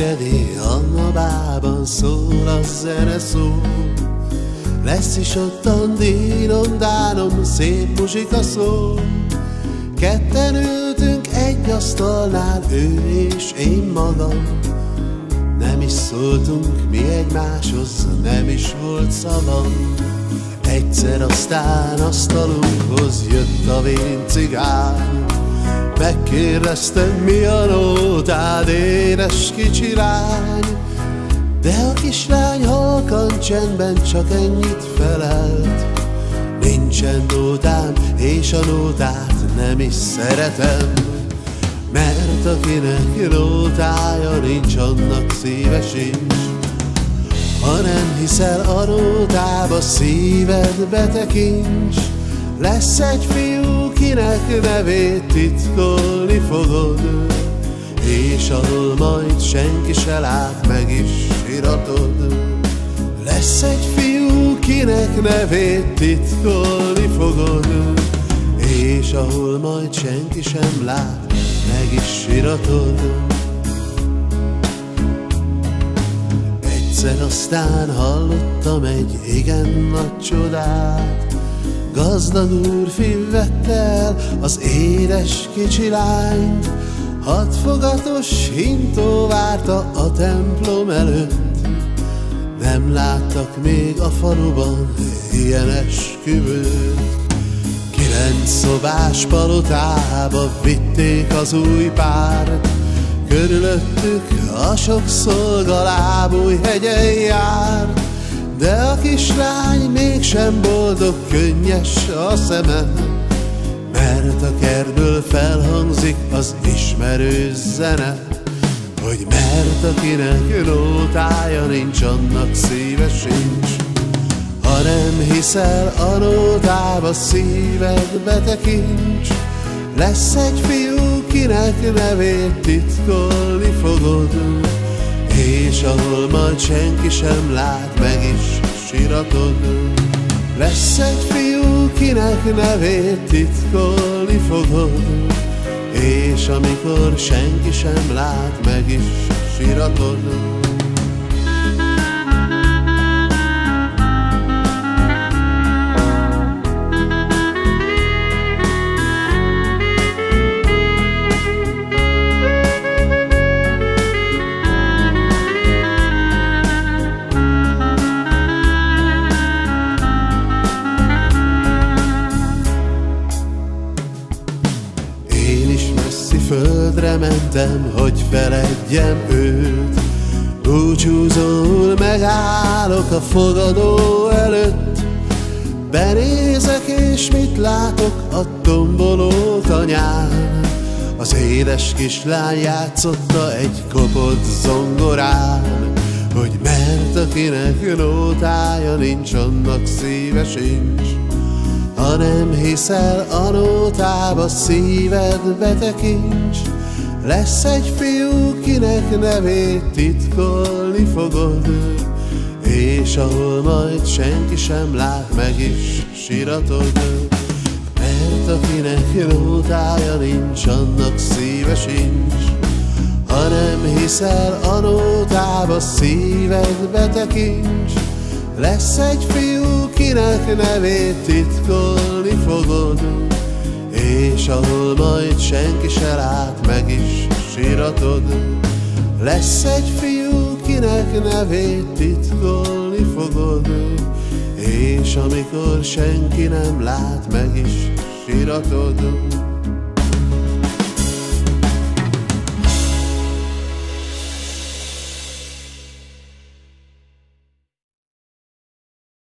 a bában szól a zene szó. Lesz is ottan dínom, dánom, szép muzsika szó. Ketten ültünk egy asztalnál, ő és én magam. Nem is szóltunk mi egymáshoz, nem is volt szavam. Egyszer aztán asztalunkhoz jött a vén cigány, Megkérdeztem, mi a nótád, édes kicsi lány, De a kislány halkan csendben csak ennyit felelt. Nincsen nótám, és a nótát nem is szeretem, Mert akinek nótája nincs, annak szíve sincs. Ha nem hiszel a nótába, szíved betekints, lesz egy fiú, kinek nevét titkolni fogod, És ahol majd senki se lát, meg is iratod. Lesz egy fiú, kinek nevét titkolni fogod, És ahol majd senki sem lát, meg is iratod. Egyszer aztán hallottam egy igen nagy csodát, Gazdag úr vette el az édes kicsi lányt, Hatfogatos hintó várta a templom előtt, Nem láttak még a faluban ilyen esküvőt. Kilenc szobás palotába vitték az új párt, Körülöttük a sok szolgalábúj hegyen járt, de a kislány mégsem boldog, könnyes a szeme, Mert a kertből felhangzik az ismerő zene, Hogy mert akinek nótája nincs, annak szíve sincs. Ha nem hiszel a nótába, szíved betekincs, Lesz egy fiú, kinek nevét titkolni fogod, ahol majd senki sem lát, meg is siratod. Lesz egy fiú, kinek nevét titkolni fogod. És amikor senki sem lát, meg is siratod földre mentem, hogy feledjem őt. Búcsúzóul megállok a fogadó előtt, Benézek és mit látok a tomboló tanyán. Az édes kislány játszotta egy kopott zongorán, Hogy mert akinek nótája nincs, annak szíve sincs. Ha nem hiszel a nótába, szíved betekincs, Lesz egy fiú, kinek nevét titkolni fogod, És ahol majd senki sem lát, meg is siratod. Mert akinek nótája nincs, annak szíve sincs, Ha nem hiszel a nótába, szíved betekincs, lesz egy fiú, kinek nevét titkolni fogod, És ahol majd senki se lát, meg is síratod. Lesz egy fiú, kinek nevét titkolni fogod, És amikor senki nem lát, meg is síratod.